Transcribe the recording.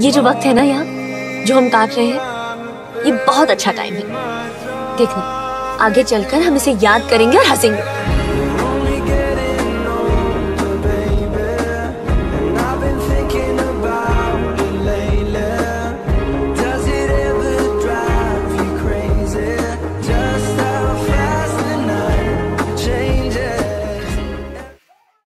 ये जो वक्त है ना यहाँ, जो हम काट रहे हैं, ये बहुत अच्छा टाइम है। देखना, आगे चलकर हम इसे याद करेंगे और हंसेंगे।